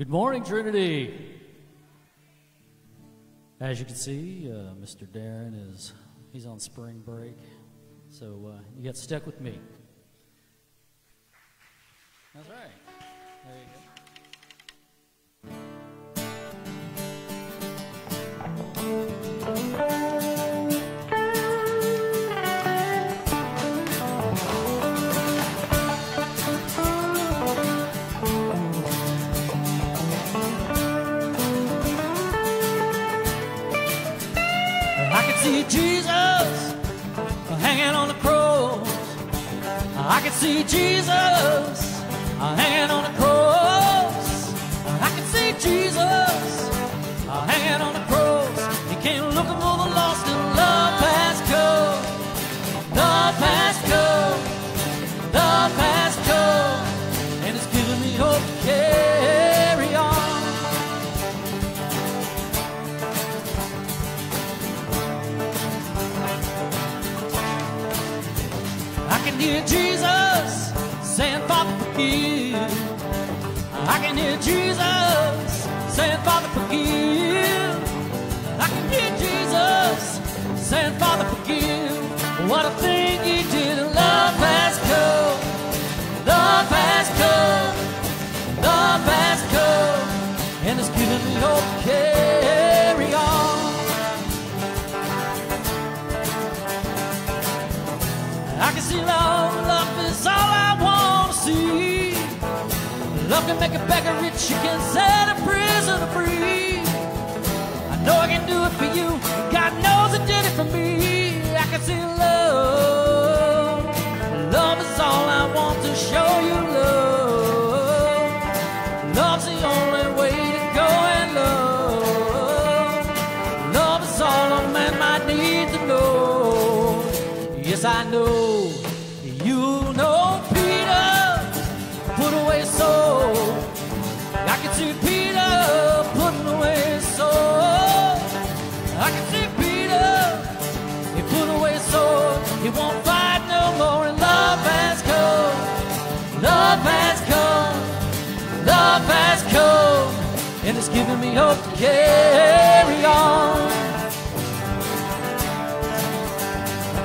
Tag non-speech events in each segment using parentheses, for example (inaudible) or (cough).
Good morning, Trinity. As you can see, uh, Mr. Darren is he's on spring break, so uh, you got stuck with me. That's right. There you go. See Jesus hanging on the cross. I can see Jesus hanging on the cross. He came looking for I can hear Jesus saying, Father, forgive. I can hear Jesus saying, Father, forgive. What a thing Love can make a bag of rich, you can set It's hope to carry on.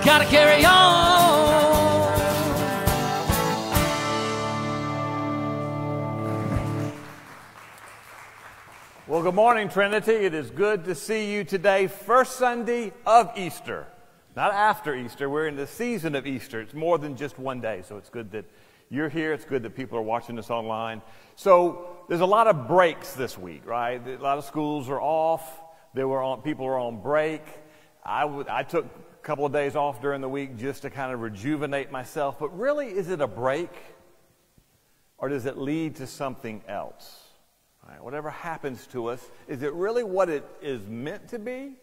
Gotta carry on. Well, good morning, Trinity. It is good to see you today, first Sunday of Easter. Not after Easter, we're in the season of Easter. It's more than just one day, so it's good that you're here. It's good that people are watching us online. So, there's a lot of breaks this week, right? A lot of schools are off. There were on, people are on break. I, took a couple of days off during the week just to kind of rejuvenate myself. But really, is it a break? Or does it lead to something else? Right, whatever happens to us, is it really what it is meant to be?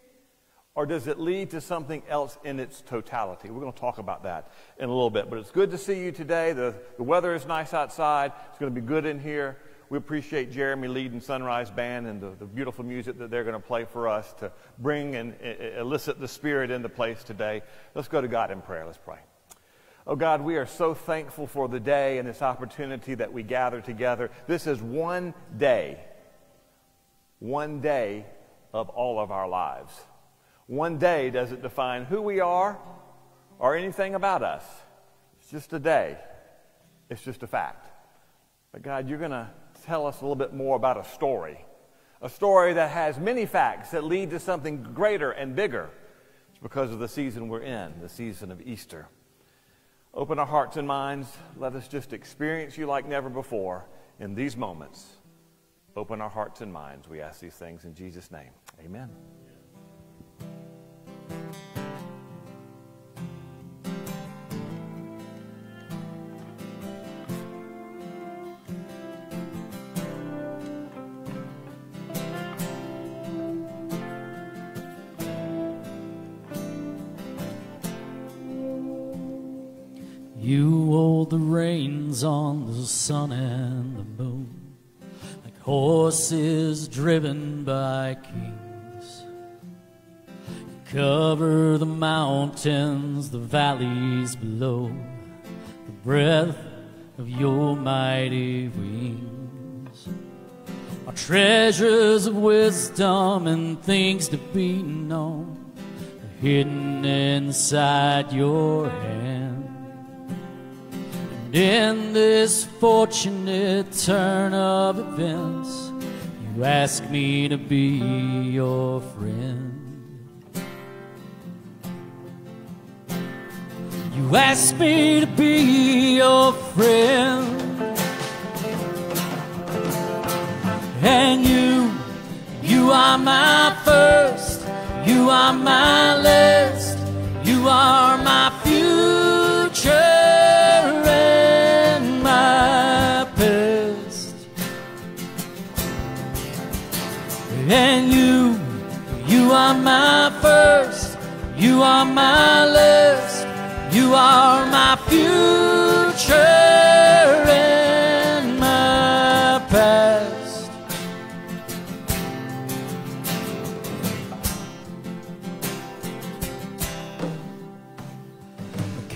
Or does it lead to something else in its totality? We're going to talk about that in a little bit. But it's good to see you today. The, the weather is nice outside. It's going to be good in here. We appreciate Jeremy leading Sunrise Band and the, the beautiful music that they're going to play for us to bring and elicit the Spirit into place today. Let's go to God in prayer. Let's pray. Oh God, we are so thankful for the day and this opportunity that we gather together. This is one day, one day of all of our lives. One day doesn't define who we are or anything about us. It's just a day. It's just a fact. But God, you're going to tell us a little bit more about a story. A story that has many facts that lead to something greater and bigger. It's because of the season we're in, the season of Easter. Open our hearts and minds. Let us just experience you like never before in these moments. Open our hearts and minds. We ask these things in Jesus' name. Amen. On the sun and the moon, like horses driven by kings. You cover the mountains, the valleys below, the breath of your mighty wings. are treasures of wisdom and things to be known hidden inside your hand. And in this fortunate turn of events, you ask me to be your friend. You ask me to be your friend. And you, you are my first, you are my last, you are my And you, you are my first, you are my last, you are my future and my past.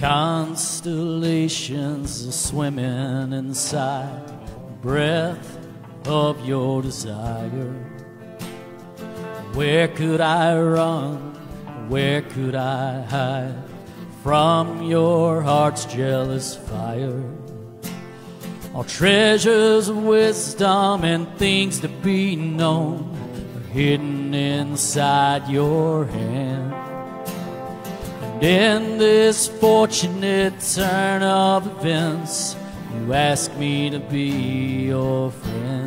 Constellations are swimming inside breath of your desire. Where could I run? Where could I hide from your heart's jealous fire? All treasures of wisdom and things to be known are hidden inside your hand. And in this fortunate turn of events, you ask me to be your friend.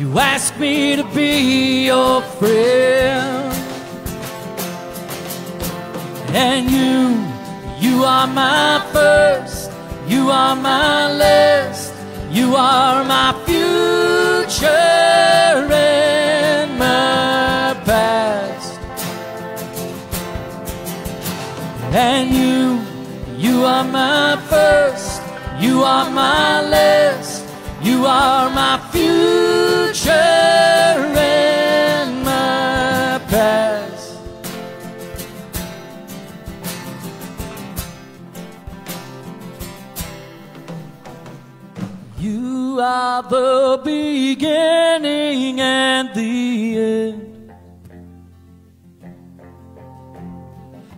You ask me to be your friend. And you, you are my first, you are my last, you are my future and my past. And you, you are my first, you are my last, you are my future and my past. You are the beginning and the end.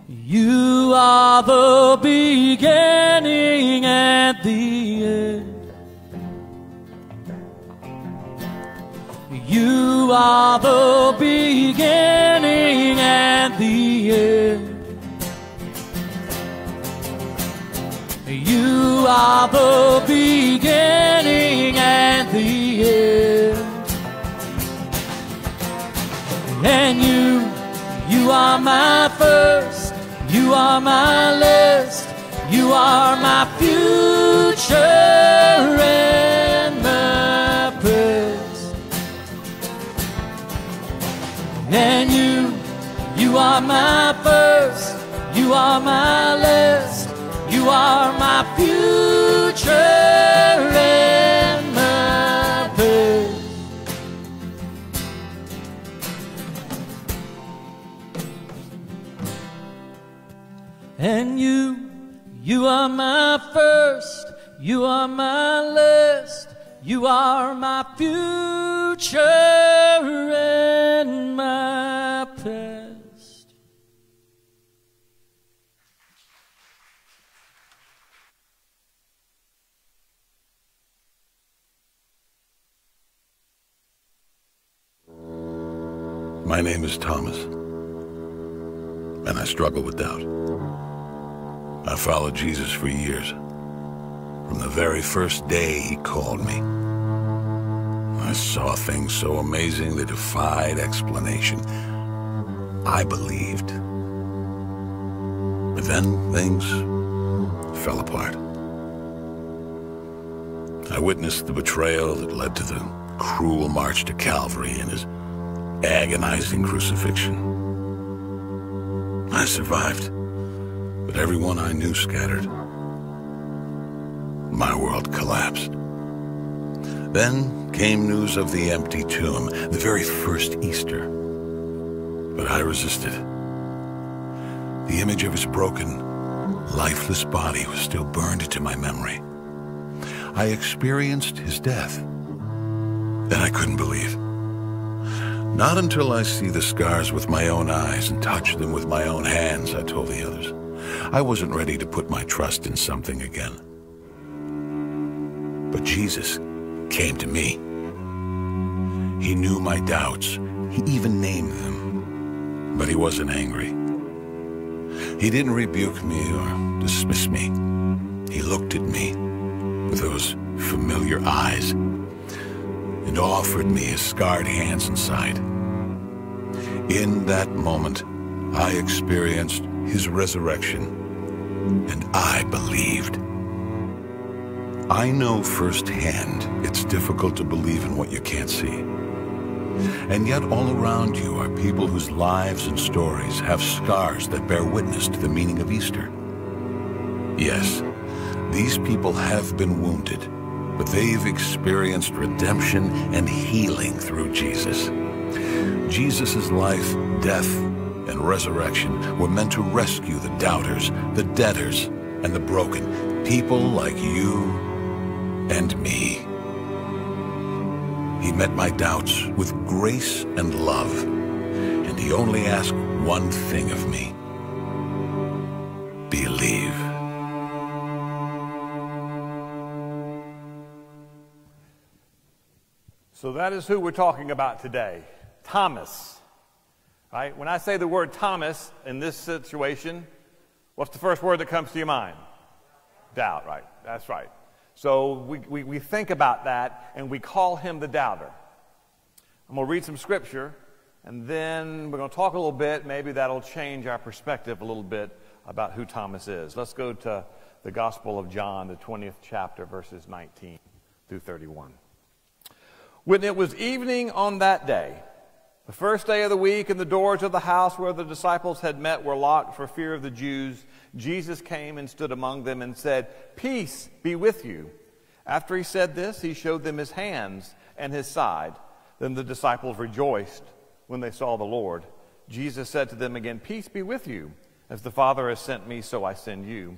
You are the beginning and the end. You are the beginning and the end. You are the beginning and the end. And you, you are my first, you are my last, you are my future and And you, you are my first, you are my last, you are my future and my past. And you, you are my first, you are my last, you are my future and my past. My name is Thomas, and I struggle with doubt. I followed Jesus for years. From the very first day he called me, I saw things so amazing they defied explanation. I believed. But then things fell apart. I witnessed the betrayal that led to the cruel march to Calvary and his agonizing crucifixion. I survived, but everyone I knew scattered. My world collapsed. Then came news of the empty tomb, the very first Easter. But I resisted. The image of his broken, lifeless body was still burned into my memory. I experienced his death. And I couldn't believe. Not until I see the scars with my own eyes and touch them with my own hands, I told the others. I wasn't ready to put my trust in something again. But Jesus came to me. He knew my doubts. He even named them. But he wasn't angry. He didn't rebuke me or dismiss me. He looked at me with those familiar eyes and offered me his scarred hands and side. In that moment, I experienced his resurrection, and I believed. I know firsthand it's difficult to believe in what you can't see. And yet all around you are people whose lives and stories have scars that bear witness to the meaning of Easter. Yes, these people have been wounded, but they've experienced redemption and healing through Jesus. Jesus' life, death, and resurrection were meant to rescue the doubters, the debtors, and the broken, people like you and me. He met my doubts with grace and love, and he only asked one thing of me. Believe. So that is who we're talking about today Thomas. Right? When I say the word Thomas in this situation, what's the first word that comes to your mind? Doubt, right? That's right. So we, we, we think about that and we call him the doubter. I'm going to read some scripture and then we're going to talk a little bit. Maybe that'll change our perspective a little bit about who Thomas is. Let's go to the Gospel of John, the 20th chapter, verses 19 through 31. When it was evening on that day, the first day of the week, and the doors of the house where the disciples had met were locked for fear of the Jews, Jesus came and stood among them and said, Peace be with you. After he said this, he showed them his hands and his side. Then the disciples rejoiced when they saw the Lord. Jesus said to them again, Peace be with you. As the Father has sent me, so I send you.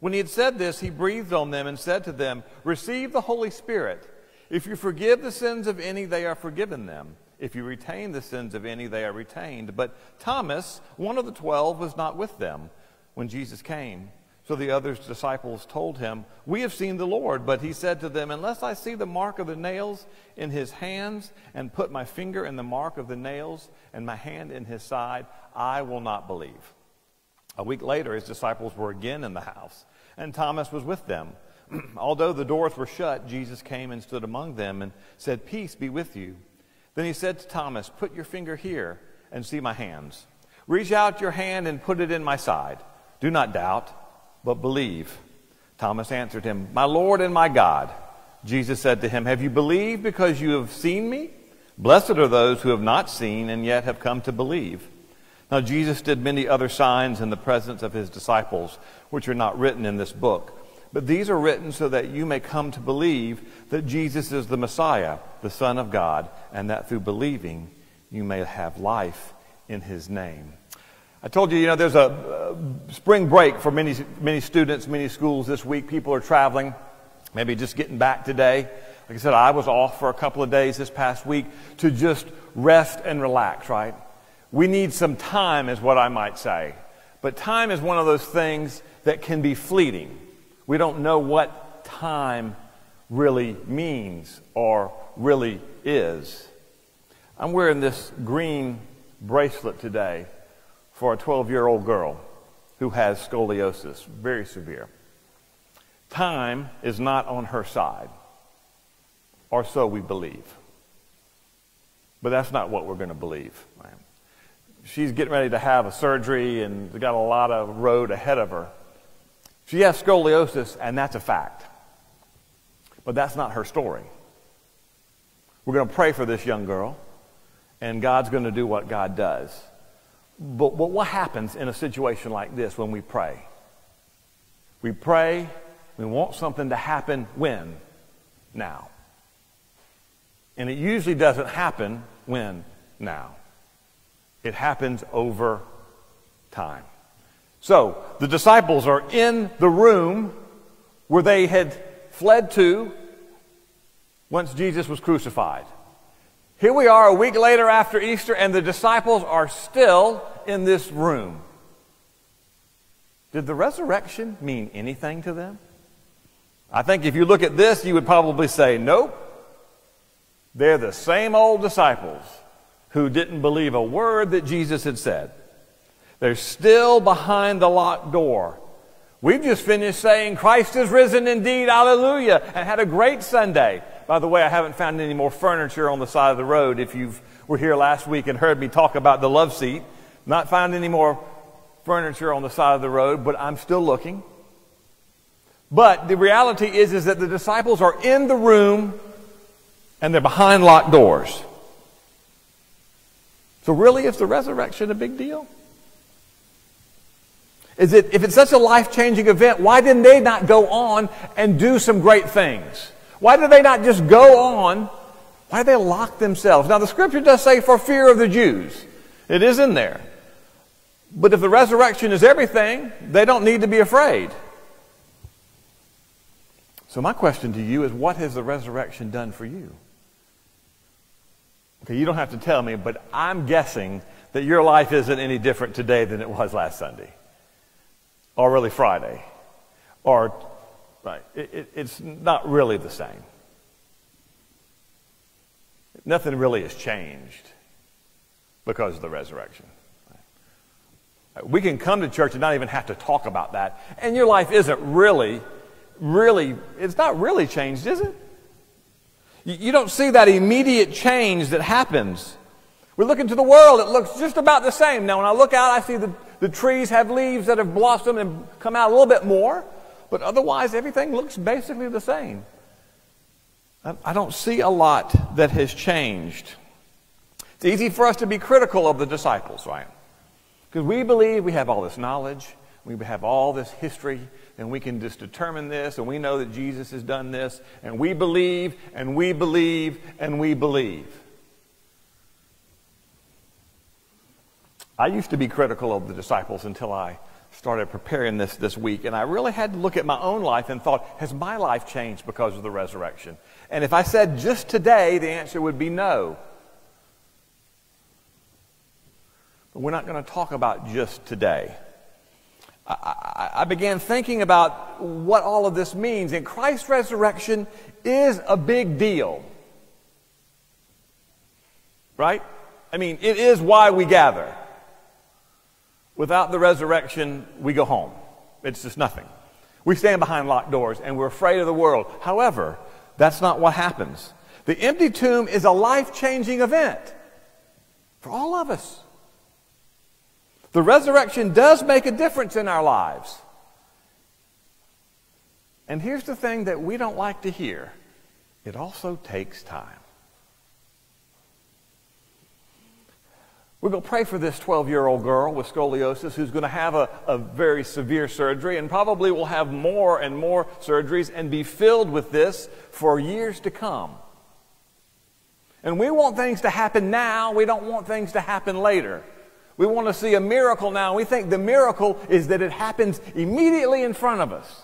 When he had said this, he breathed on them and said to them, Receive the Holy Spirit. If you forgive the sins of any, they are forgiven them. If you retain the sins of any, they are retained. But Thomas, one of the twelve, was not with them when Jesus came. So the other disciples told him, We have seen the Lord. But he said to them, Unless I see the mark of the nails in his hands, and put my finger in the mark of the nails, and my hand in his side, I will not believe. A week later, his disciples were again in the house, and Thomas was with them. (clears throat) Although the doors were shut, Jesus came and stood among them and said, Peace be with you. Then he said to Thomas, Put your finger here and see my hands. Reach out your hand and put it in my side. Do not doubt, but believe. Thomas answered him, My Lord and my God. Jesus said to him, Have you believed because you have seen me? Blessed are those who have not seen and yet have come to believe. Now, Jesus did many other signs in the presence of his disciples, which are not written in this book. But these are written so that you may come to believe that Jesus is the Messiah, the Son of God, and that through believing you may have life in his name. I told you, you know, there's a uh, spring break for many, many students, many schools this week. People are traveling, maybe just getting back today. Like I said, I was off for a couple of days this past week to just rest and relax, right? We need some time, is what I might say. But time is one of those things that can be fleeting. We don't know what time really means or really is. I'm wearing this green bracelet today for a 12 year old girl who has scoliosis, very severe. Time is not on her side, or so we believe. But that's not what we're going to believe. She's getting ready to have a surgery and got a lot of road ahead of her. She has scoliosis, and that's a fact. But that's not her story. We're going to pray for this young girl, and God's going to do what God does. But, what happens in a situation like this when we pray? We pray, we want something to happen when? Now. And it usually doesn't happen when? Now. It happens over time. So, the disciples are in the room where they had fled to once Jesus was crucified. Here we are a week later after Easter, and the disciples are still in this room. Did the resurrection mean anything to them? I think if you look at this, you would probably say, nope. They're the same old disciples who didn't believe a word that Jesus had said. They're still behind the locked door. We've just finished saying Christ is risen indeed, hallelujah, and had a great Sunday. By the way, I haven't found any more furniture on the side of the road. If you were here last week and heard me talk about the love seat, not found any more furniture on the side of the road, but I'm still looking. But the reality is, is that the disciples are in the room and they're behind locked doors. So really, is the resurrection a big deal? Is it, if it's such a life-changing event, why didn't they not go on and do some great things? Why did they not just go on? Why did they lock themselves? Now the scripture does say for fear of the Jews. It is in there. But if the resurrection is everything, they don't need to be afraid. So my question to you is what has the resurrection done for you? Okay, you don't have to tell me, but I'm guessing that your life isn't any different today than it was last Sunday. Or really Friday. Or, right, it, it, it's not really the same. Nothing really has changed because of the resurrection. We can come to church and not even have to talk about that. And your life isn't really, really, it's not really changed, is it? You don't see that immediate change that happens. We look into the world, it looks just about the same. Now, when I look out, I see the, the trees have leaves that have blossomed and come out a little bit more, but otherwise, everything looks basically the same. I don't see a lot that has changed. It's easy for us to be critical of the disciples, right? Because we believe we have all this knowledge, we have all this history, and we can just determine this, and we know that Jesus has done this, and we believe, and we believe, and we believe. I used to be critical of the disciples until I started preparing this this week, and I really had to look at my own life and thought, has my life changed because of the resurrection? And if I said just today, the answer would be no. But we're not going to talk about just today. I, I, began thinking about what all of this means, and Christ's resurrection is a big deal. Right? I mean, it is why we gather. Without the resurrection, we go home. It's just nothing. We stand behind locked doors and we're afraid of the world. However, that's not what happens. The empty tomb is a life changing event for all of us. The resurrection does make a difference in our lives. And here's the thing that we don't like to hear it also takes time. We're going to pray for this 12 year old girl with scoliosis who's going to have a, a very severe surgery and probably will have more and more surgeries and be filled with this for years to come. And we want things to happen now, we don't want things to happen later. We want to see a miracle now. We think the miracle is that it happens immediately in front of us.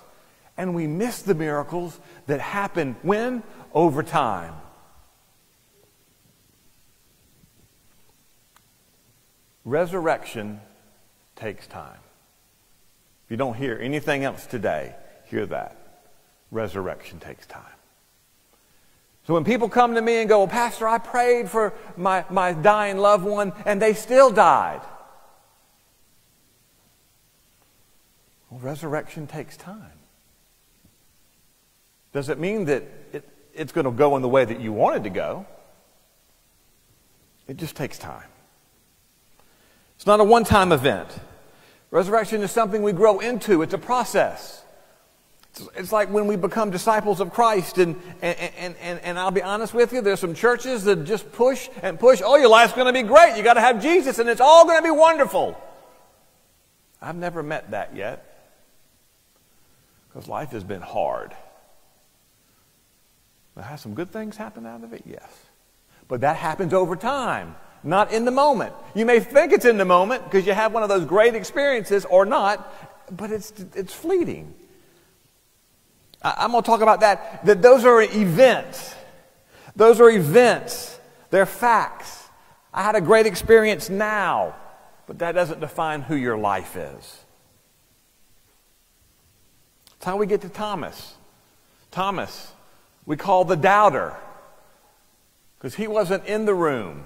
And we miss the miracles that happen when? Over time. Resurrection takes time. If you don't hear anything else today, hear that. Resurrection takes time. So when people come to me and go, well, Pastor, I prayed for my, my dying loved one and they still died. Well, resurrection takes time. Does it mean that it, it's going to go in the way that you wanted to go? It just takes time. It's not a one time event. Resurrection is something we grow into, it's a process. It's like when we become disciples of Christ, and, and, and, and, and I'll be honest with you, there's some churches that just push and push. Oh, your life's going to be great. You got to have Jesus, and it's all going to be wonderful. I've never met that yet because life has been hard. Now, has some good things happen out of it? Yes. But that happens over time, not in the moment. You may think it's in the moment because you have one of those great experiences or not, but it's, it's fleeting. I'm going to talk about that. That those are events. Those are events. They're facts. I had a great experience now, but that doesn't define who your life is. That's how we get to Thomas. Thomas, we call the doubter because he wasn't in the room.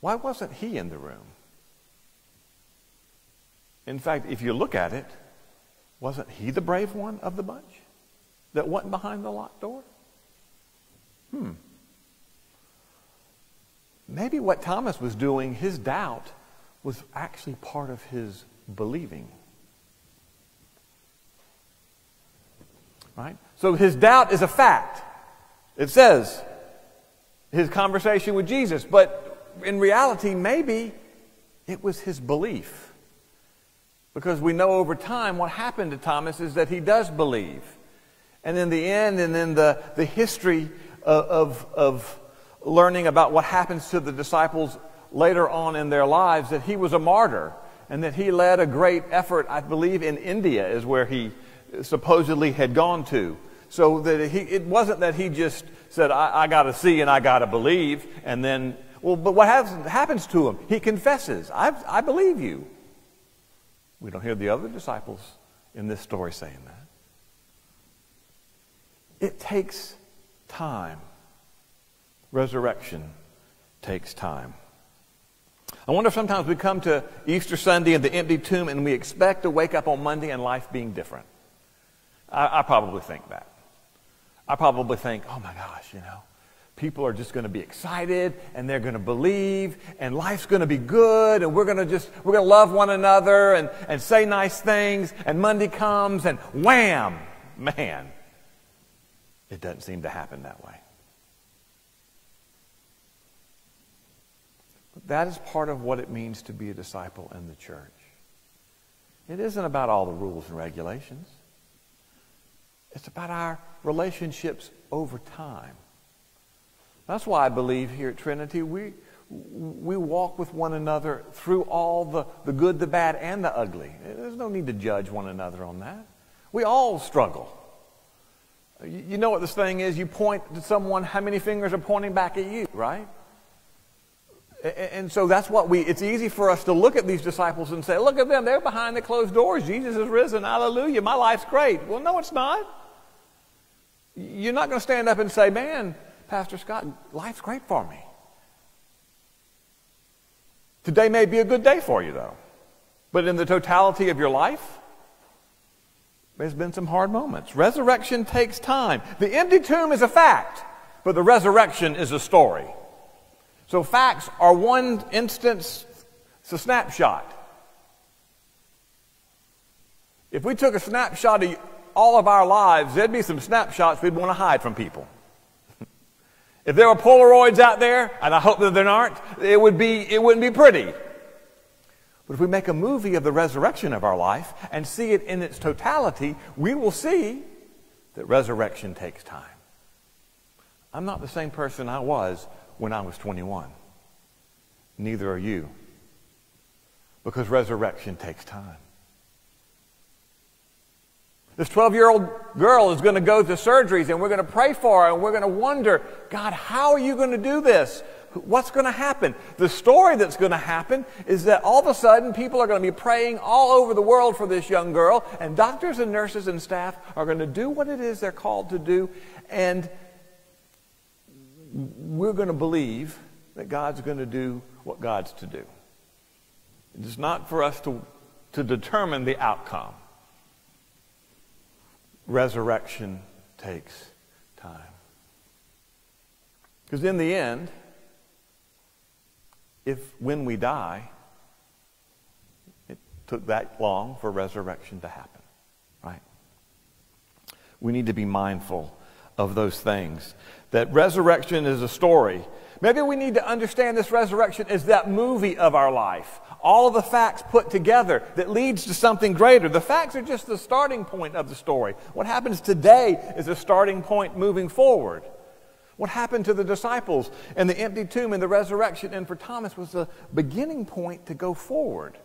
Why wasn't he in the room? In fact, if you look at it, wasn't he the brave one of the bunch that went behind the locked door? Hmm. Maybe what Thomas was doing, his doubt, was actually part of his believing. Right? So his doubt is a fact. It says his conversation with Jesus, but in reality, maybe it was his belief. Because we know over time what happened to Thomas is that he does believe. And in the end, and in the, the history of, of, of learning about what happens to the disciples later on in their lives, that he was a martyr and that he led a great effort, I believe, in India, is where he supposedly had gone to. So that he, it wasn't that he just said, I, I got to see and I got to believe, and then, well, but what happens, happens to him? He confesses, I, I believe you. We don't hear the other disciples in this story saying that. It takes time. Resurrection takes time. I wonder if sometimes we come to Easter Sunday and the empty tomb and we expect to wake up on Monday and life being different. I, I probably think that. I probably think, oh my gosh, you know, people are just going to be excited and they're going to believe and life's going to be good and we're going to just we're going to love one another and, and say nice things and monday comes and wham man. It doesn't seem to happen that way. But that is part of what it means to be a disciple in the church. It isn't about all the rules and regulations. It's about our relationships over time that's why I believe here at Trinity we, we walk with one another through all the, the good, the bad, and the ugly. There's no need to judge one another on that. We all struggle. You know what this thing is? You point to someone, how many fingers are pointing back at you, right? And so that's what we, it's easy for us to look at these disciples and say, look at them, they're behind the closed doors. Jesus is risen, hallelujah, my life's great. Well, no, it's not. You're not going to stand up and say, man, Pastor Scott, life's great for me. Today may be a good day for you, though. But in the totality of your life, there's been some hard moments. Resurrection takes time. The empty tomb is a fact, but the resurrection is a story. So facts are one instance, it's a snapshot. If we took a snapshot of all of our lives, there'd be some snapshots we'd want to hide from people. If there were Polaroids out there, and I hope that there aren't, it, would be, it wouldn't be pretty. But if we make a movie of the resurrection of our life and see it in its totality, we will see that resurrection takes time. I'm not the same person I was when I was 21. Neither are you. Because resurrection takes time. This 12 year old girl is going to go to surgeries and we're going to pray for her and we're going to wonder, God, how are you going to do this? What's going to happen? The story that's going to happen is that all of a sudden people are going to be praying all over the world for this young girl, and doctors and nurses and staff are going to do what it is they're called to do, and we're going to believe that God's going to do what God's to do. It's not for us to, to determine the outcome resurrection takes time. Because in the end, if when we die, it took that long for resurrection to happen, right? We need to be mindful of those things. That resurrection is a story. Maybe we need to understand this resurrection as that movie of our life all of the facts put together that leads to something greater. The facts are just the starting point of the story. What happens today is a starting point moving forward. What happened to the disciples and the empty tomb and the resurrection and for Thomas was the beginning point to go forward.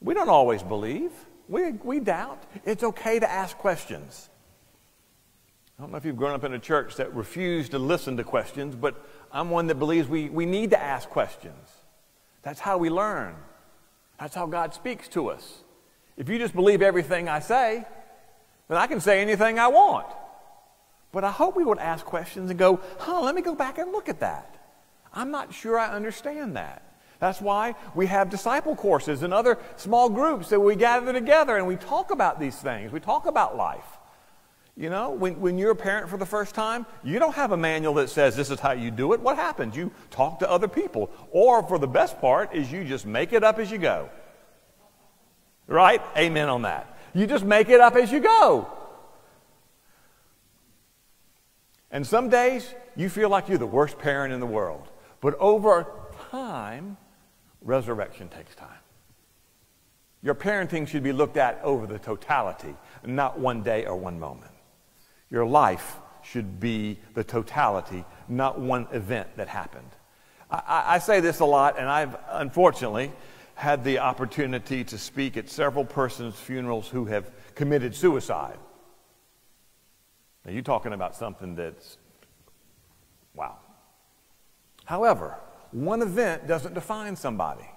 We don't always believe. We, we doubt. It's okay to ask questions. I don't know if you've grown up in a church that refused to listen to questions, but I'm one that believes we, we need to ask questions. That's how we learn. That's how God speaks to us. If you just believe everything I say, then I can say anything I want. But I hope we would ask questions and go, huh, let me go back and look at that. I'm not sure I understand that. That's why we have disciple courses and other small groups that we gather together and we talk about these things. We talk about life. You know, when, when you're a parent for the first time, you don't have a manual that says this is how you do it. What happens? You talk to other people. Or, for the best part, is you just make it up as you go. Right? Amen on that. You just make it up as you go. And some days, you feel like you're the worst parent in the world. But over time, resurrection takes time. Your parenting should be looked at over the totality, not one day or one moment. Your life should be the totality, not one event that happened. I, I, say this a lot, and I've unfortunately had the opportunity to speak at several persons' funerals who have committed suicide. Now, you're talking about something that's, wow. However, one event doesn't define somebody.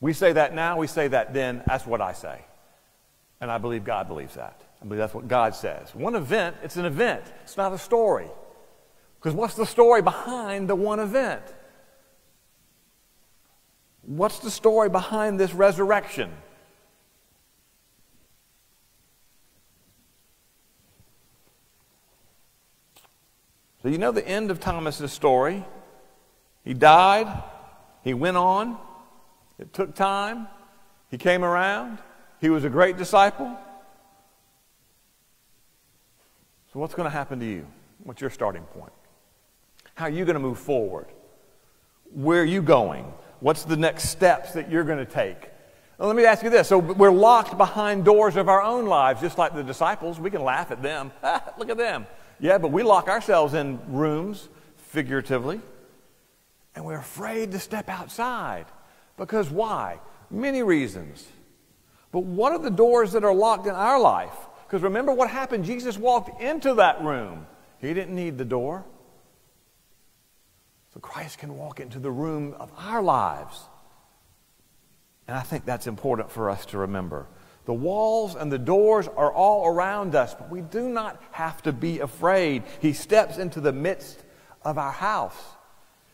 We say that now, we say that then. That's what I say. And I believe God believes that. I believe that's what God says. One event, it's an event, it's not a story. Because what's the story behind the one event? What's the story behind this resurrection? So, you know the end of Thomas's story. He died, he went on, it took time, he came around, he was a great disciple. So, what's going to happen to you? What's your starting point? How are you going to move forward? Where are you going? What's the next steps that you're going to take? Well, let me ask you this. So, we're locked behind doors of our own lives, just like the disciples. We can laugh at them. (laughs) Ah, look at them. Yeah, but we lock ourselves in rooms, figuratively, and we're afraid to step outside. Because why? Many reasons. But what are the doors that are locked in our life? Because remember what happened? Jesus walked into that room. He didn't need the door. So Christ can walk into the room of our lives. And I think that's important for us to remember. The walls and the doors are all around us, but we do not have to be afraid. He steps into the midst of our house.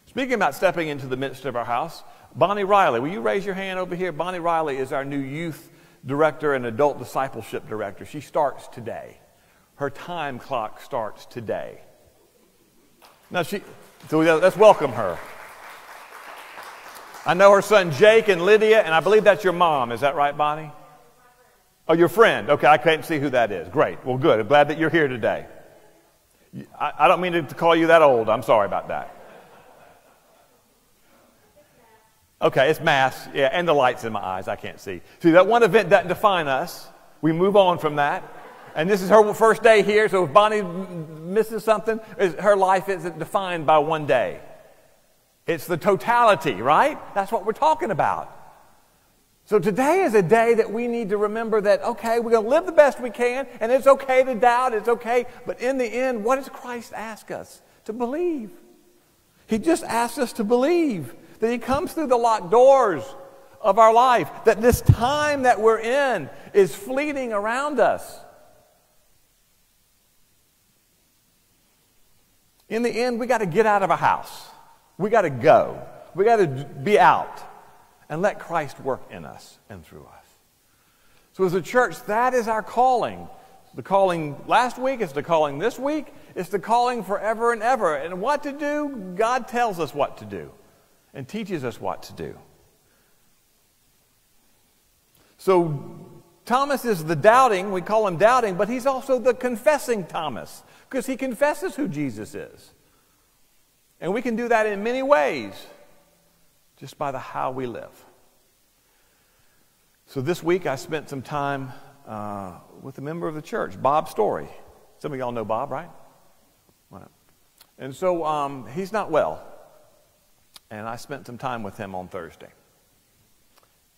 Speaking about stepping into the midst of our house, Bonnie Riley, will you raise your hand over here? Bonnie Riley is our new youth director and adult discipleship director. She starts today. Her time clock starts today. Now, she, so let's welcome her. I know her son Jake and Lydia, and I believe that's your mom. Is that right, Bonnie? Oh, your friend. Okay, I can't see who that is. Great. Well, good. I'm glad that you're here today. I, I don't mean to call you that old. I'm sorry about that. Okay, it's mass. Yeah, and the lights in my eyes. I can't see. See, that one event doesn't define us. We move on from that. And this is her first day here, so if Bonnie misses something, her life isn't defined by one day. It's the totality, right? That's what we're talking about. So today is a day that we need to remember that, okay, we're going to live the best we can, and it's okay to doubt, it's okay. But in the end, what does Christ ask us? To believe. He just asks us to believe that He comes through the locked doors of our life, that this time that we're in is fleeting around us. In the end, we got to get out of a house. We got to go. We got to be out and let Christ work in us and through us. So, as a church, that is our calling. The calling last week is the calling this week. It's the calling forever and ever. And what to do, God tells us what to do and teaches us what to do. So, Thomas is the doubting, we call him doubting, but he's also the confessing Thomas because he confesses who Jesus is. And we can do that in many ways just by the how we live. So this week I spent some time uh, with a member of the church, Bob Story. Some of y'all know Bob, right? And so um, he's not well. And I spent some time with him on Thursday.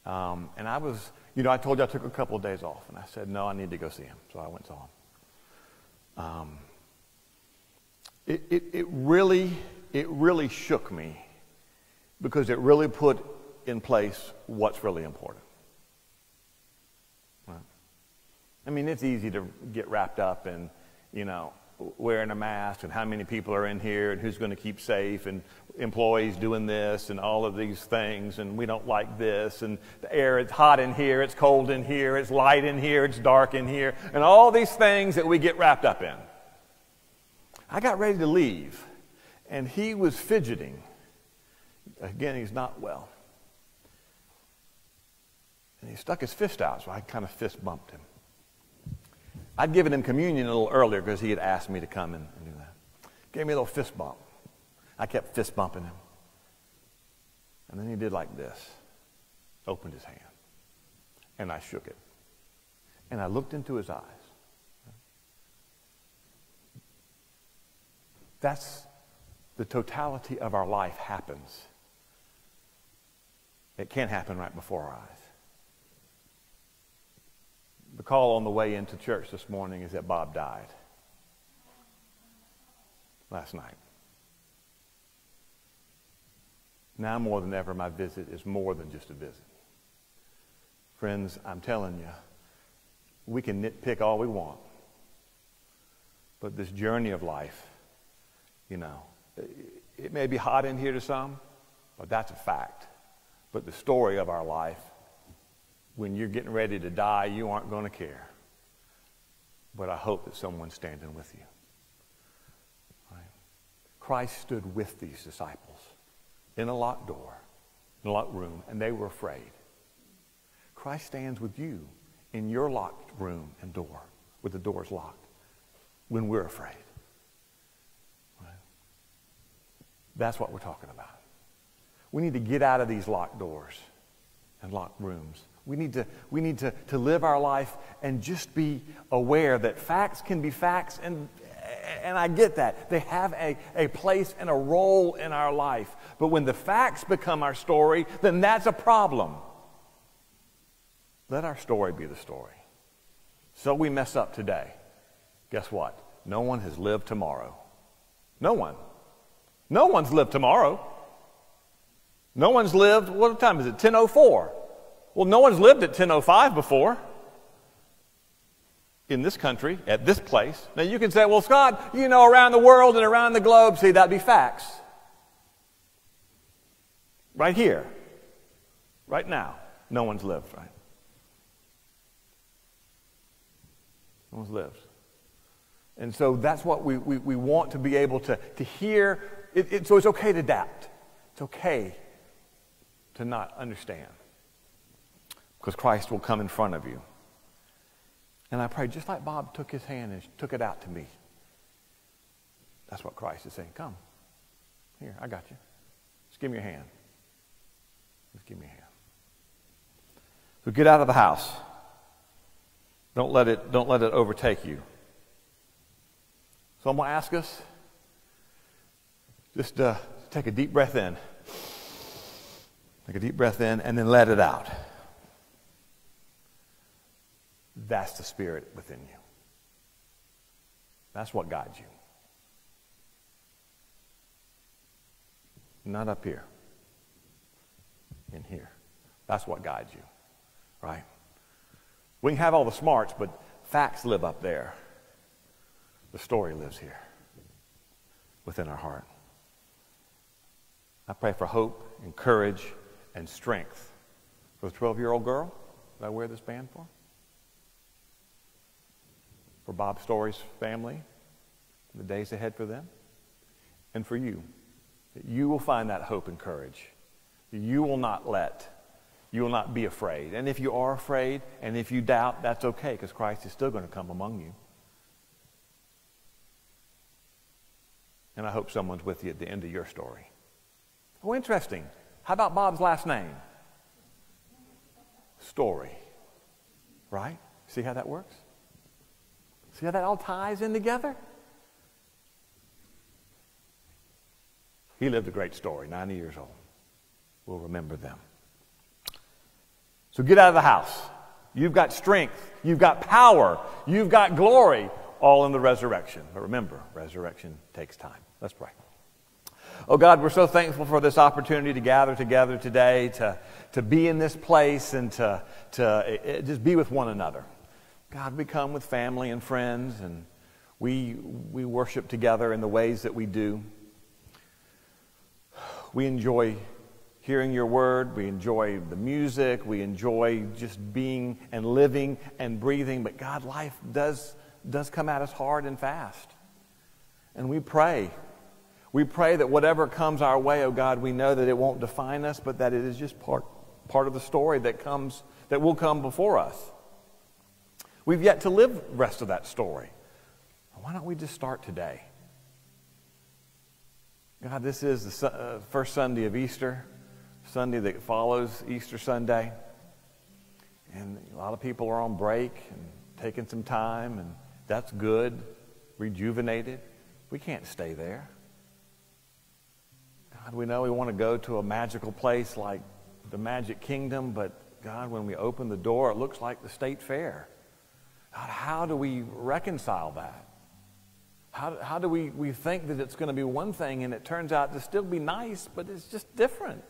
Um, and I was, you know, I told you I took a couple of days off, and I said, no, I need to go see him. So I went to him. Um, it, it, it really, it really shook me because it really put in place what's really important. Right? I mean, it's easy to get wrapped up in, you know, wearing a mask and how many people are in here and who's going to keep safe and employees doing this and all of these things and we don't like this and the air it's hot in here it's cold in here it's light in here it's dark in here and all these things that we get wrapped up in. I got ready to leave and he was fidgeting. Again he's not well. And he stuck his fist out so i kind of fist bumped him i'd given him communion a little earlier because he had asked me to come and, and do that gave me a little fist bump I kept fist bumping him. And then he did like this opened his hand. And I shook it. And I looked into his eyes. That's the totality of our life happens. It can't happen right before our eyes. The call on the way into church this morning is that Bob died last night. Now more than ever, my visit is more than just a visit. Friends, I'm telling you, we can nitpick all we want. But this journey of life, you know, it may be hot in here to some, but that's a fact. But the story of our life, when you're getting ready to die, you aren't going to care. But I hope that someone's standing with you. Right? Christ stood with these disciples in a locked door, in a locked room, and they were afraid. Christ stands with you in your locked room and door with the doors locked when we're afraid. Right? That's what we're talking about. We need to get out of these locked doors and locked rooms. We need, to, we need to, to live our life and just be aware that facts can be facts and, and I get that. They have a, a place and a role in our life. But when the facts become our story, then that's a problem. Let our story be the story. So we mess up today. Guess what? No one has lived tomorrow. No one. No one's lived tomorrow. No one's lived, what time is it? 1004. Well, no one's lived at 1005 before in this country, at this place. Now you can say, well, Scott, you know, around the world and around the globe, see, that'd be facts. Right here, right now, no one's lived, right? No one's lived. And so that's what we, we, we want to be able to, to hear. It, it, so it's okay to adapt. It's okay to not understand. Because Christ will come in front of you. And I pray, just like Bob took his hand and took it out to me. That's what Christ is saying. Come. Here, I got you. Just give me your hand. Just give me a hand. So get out of the house. Don't let it, don't let it overtake you. So I'm going to ask us just uh, take a deep breath in. Take a deep breath in and then let it out. That's the spirit within you. That's what guides you. Not up here. In here. That's what guides you. Right? We can have all the smarts, but facts live up there. The story lives here within our heart. I pray for hope and courage and strength for the 12 year old girl that I wear this band for for Bob Story's family, the days ahead for them, and for you. You will find that hope and courage. You will not let, you will not be afraid. And if you are afraid and if you doubt, that's okay because Christ is still going to come among you. And I hope someone's with you at the end of your story. Oh, interesting. How about Bob's last name? Story. Right? See how that works? See how that all ties in together? He lived a great story, 90 years old. We'll remember them. So get out of the house. You've got strength. You've got power. You've got glory, all in the resurrection. But remember, resurrection takes time. Let's pray. Oh God, we're so thankful for this opportunity to gather together today, to, to be in this place, and to, to eh, eh, just be with one another. God, we come with family and friends, and we, we worship together in the ways that we do. We enjoy hearing your word. We enjoy the music. We enjoy just being and living and breathing. But God, life does, does come at us hard and fast. And we pray. We pray that whatever comes our way, oh God, we know that it won't define us, but that it is just part, part of the story that comes, that will come before us. We've yet to live the rest of that story. Why don't we just start today? God, this is the uh, first Sunday of Easter. Sunday that follows Easter Sunday. And a lot of people are on break and taking some time, and that's good, rejuvenated. We can't stay there. God, we know we want to go to a magical place like the Magic Kingdom, but God, when we open the door, it looks like the state fair. God, how do we reconcile that? How, how do we, we think that it's going to be one thing and it turns out to still be nice, but it's just different?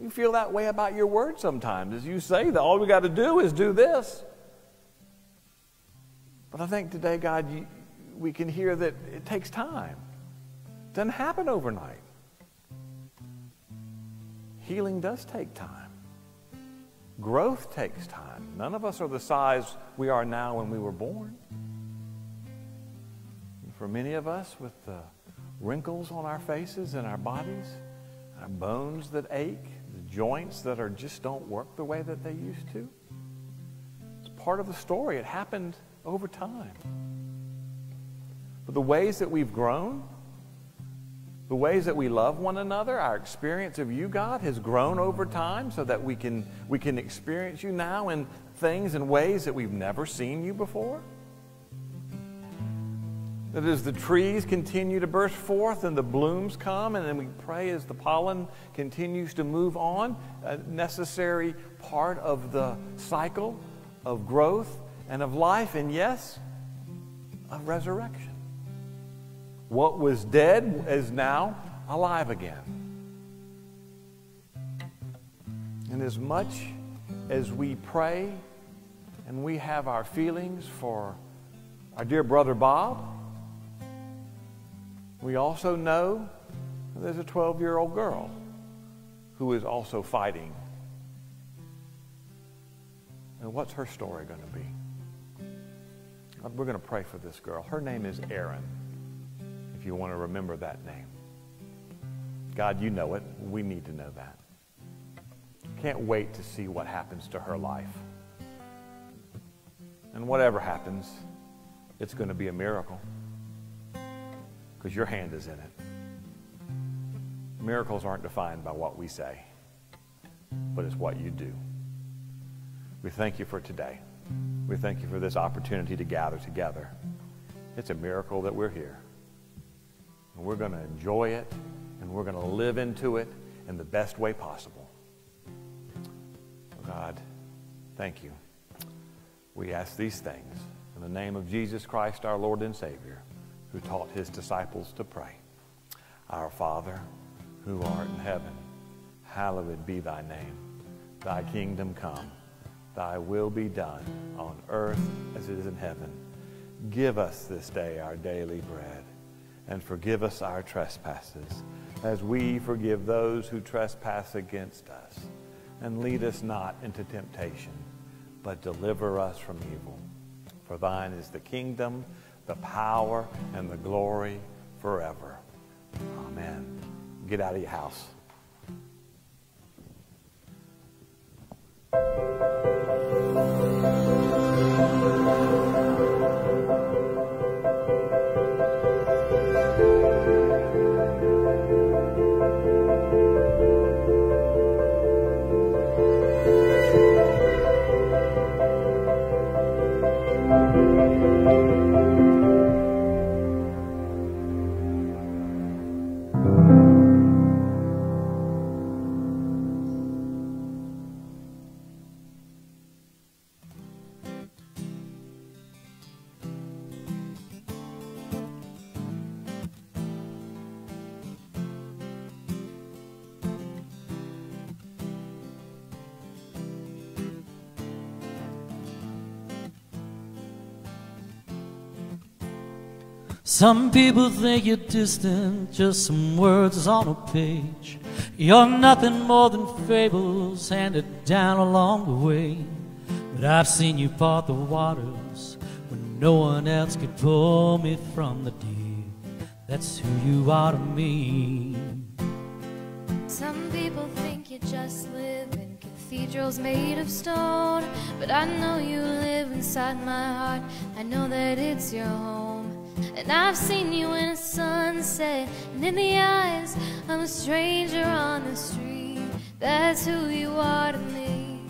You feel that way about your word sometimes, as you say that all we got to do is do this. But I think today, God, you, we can hear that it takes time. It doesn't happen overnight. Healing does take time. Growth takes time. None of us are the size we are now when we were born. And for many of us, with the wrinkles on our faces and our bodies, our bones that ache, the joints that are just don't work the way that they used to. It's part of the story. It happened over time. But the ways that we've grown, the ways that we love one another, our experience of you, God, has grown over time so that we can, we can experience you now in things and ways that we've never seen you before. That as the trees continue to burst forth and the blooms come, and then we pray as the pollen continues to move on, a necessary part of the cycle of growth and of life, and yes, of resurrection. What was dead is now alive again. And as much as we pray and we have our feelings for our dear brother Bob, we also know there's a 12 year old girl who is also fighting. And what's her story going to be? We're going to pray for this girl. Her name is Erin, if you want to remember that name. God, you know it. We need to know that. Can't wait to see what happens to her life. And whatever happens, it's going to be a miracle because your hand is in it. Miracles aren't defined by what we say, but it's what you do. We thank you for today. We thank you for this opportunity to gather together. It's a miracle that we're here. And we're going to enjoy it, and we're going to live into it in the best way possible. God, thank you. We ask these things in the name of Jesus Christ, our Lord and Savior who taught his disciples to pray. Our Father, who art in heaven, hallowed be thy name. Thy kingdom come, thy will be done on earth as it is in heaven. Give us this day our daily bread, and forgive us our trespasses, as we forgive those who trespass against us. And lead us not into temptation, but deliver us from evil. For thine is the kingdom, the power and the glory forever. Amen. Get out of your house. Some people think you're distant, just some words on a page. You're nothing more than fables handed down along the way. But I've seen you part the waters when no one else could pull me from the deep. That's who you are to me. Some people think you just live in cathedrals made of stone. But I know you live inside my heart. I know that it's your home. And I've seen you in a sunset and in the eyes of a stranger on the street. That's who you are to me.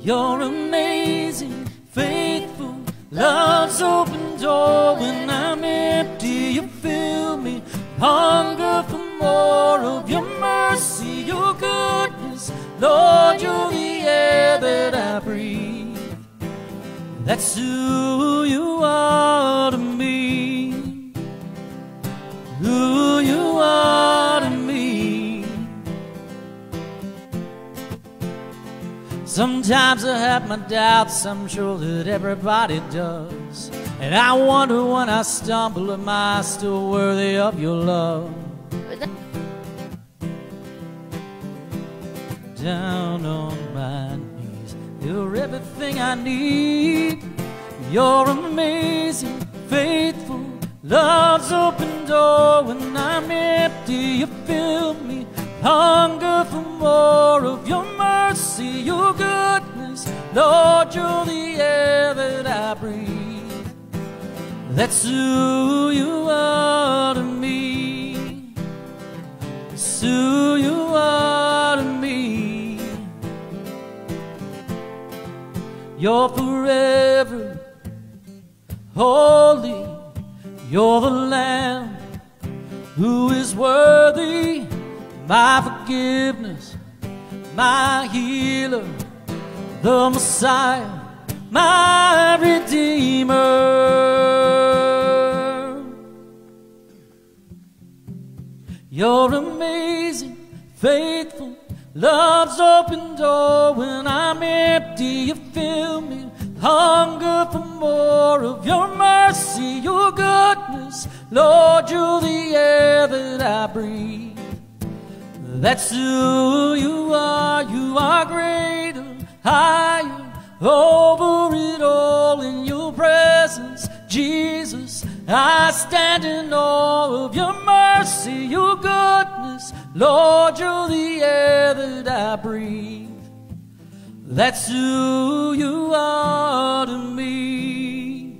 You're amazing, faithful, love's open door. When I'm empty, you fill me. Hunger for more of your mercy, your goodness. Lord, you're the air that I breathe. That's who you are to me. Who you are to me. Sometimes I have my doubts, I'm sure that everybody does. And I wonder when I stumble, am I still worthy of your love? Down on my knees. You're everything I need. You're amazing, faithful. Love's open door when I'm empty. You fill me. Hunger for more of your mercy, your goodness. Lord, you're the air that I breathe. That's who you are to me. It's who you are to me. You're forever holy. You're the Lamb who is worthy. My forgiveness, my healer, the Messiah, my Redeemer. You're amazing, faithful, love's open door. When I'm empty, you fill me. Hunger for more of your mercy, your goodness. Lord, you're the air that I breathe. That's who you are. You are greater, higher, over it all in your presence, Jesus. I stand in awe of your mercy, your goodness. Lord, you're the air that I breathe. That's who you are to me.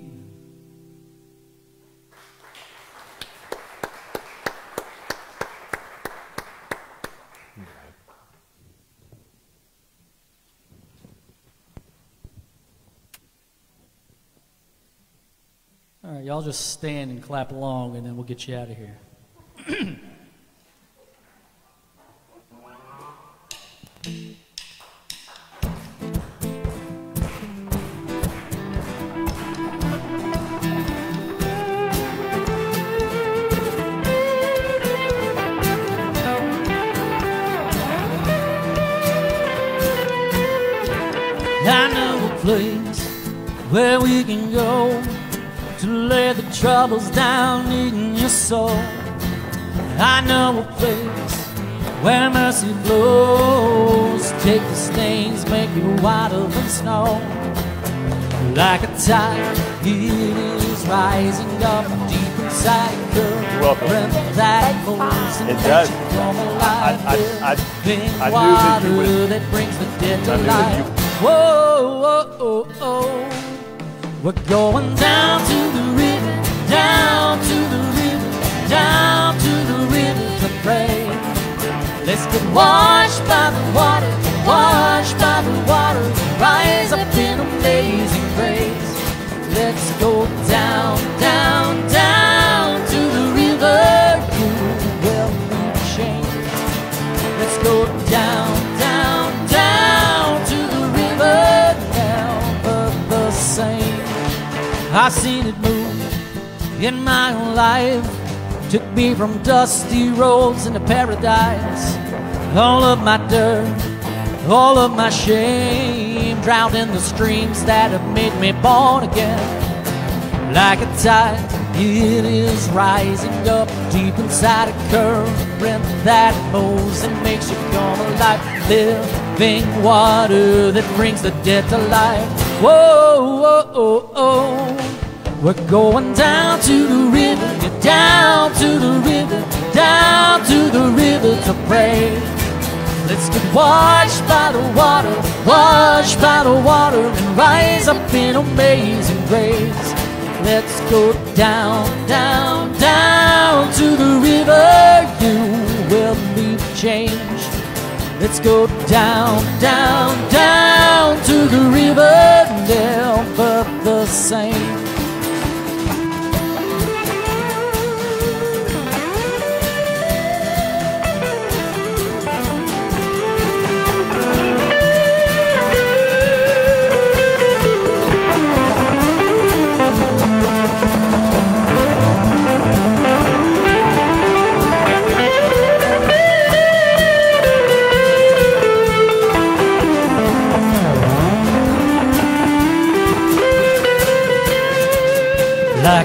All right, y'all just stand and clap along, and then we'll get you out of here. (clears throat) I know a place where we can go to lay the troubles down in your soul. I know a place where mercy flows. Take the stains, make it whiter than snow. Like a tide, it is rising up deep inside. You're welcome. That It does. you. I- I- I- I knew that you would- that brings the dead to I knew that you- Whoa, whoa, oh, oh. We're going down to the river, down to the river, down to the river to pray. Let's get washed by the water, washed by the water, rise up in amazing grace. Let's go down, down, down I've seen it move in my own life. Took me from dusty roads into paradise. All of my dirt, all of my shame, drowned in the streams that have made me born again. Like a tide, It is rising up deep inside a current that moves and makes you come alive. Living water that brings the dead to life. Whoa, oh. We're going down to the river, down to the river, down to the river to pray. Let's get washed by the water, washed by the water, and rise up in amazing grace. Let's go down, down, down to the river. Let's go down, down, down to the river, never the same.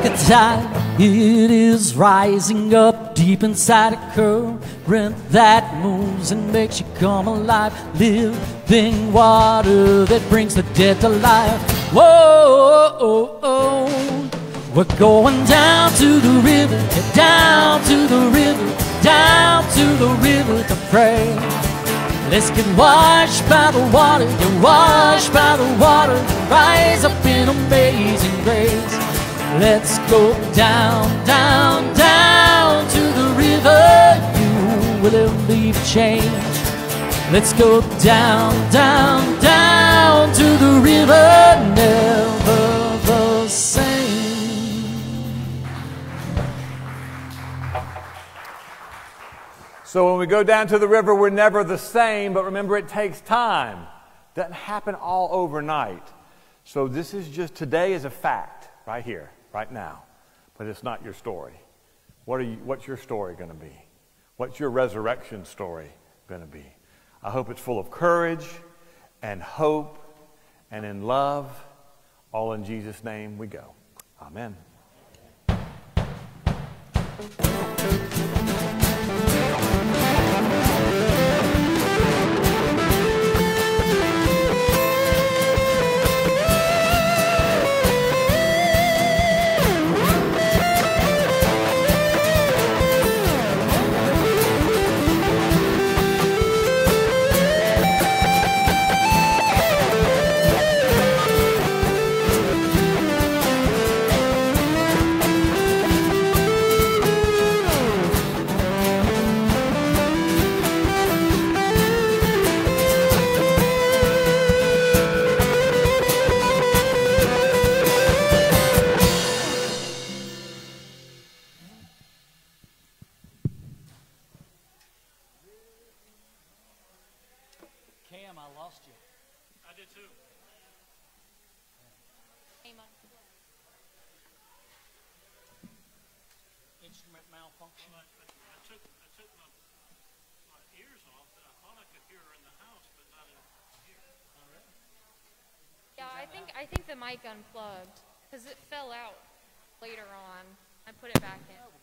Like a tide. It is rising up deep inside a current that moves and makes you come alive. Living water that brings the dead to life. Whoa, oh, oh. we're going down to the river, down to the river, down to the river to pray. Let's get washed by the water, get washed by the water, rise up in amazing grace. Let's go down, down, down to the river. You will leave change. Let's go down, down, down to the river. Never the same. So when we go down to the river, we're never the same, but remember it takes time. Doesn't happen all overnight. So this is just today is a fact right here, right now. But it's not your story. What are you, what's your story going to be? What's your resurrection story going to be? I hope it's full of courage and hope and in love. All in Jesus' name we go. Amen. Mic unplugged because it fell out later on. I put it back in.